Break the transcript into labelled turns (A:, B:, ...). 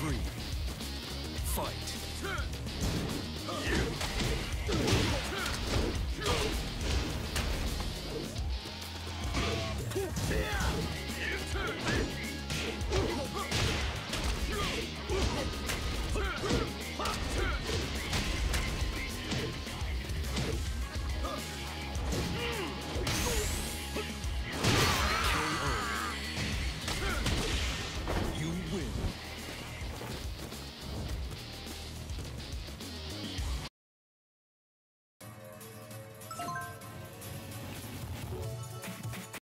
A: three, fight.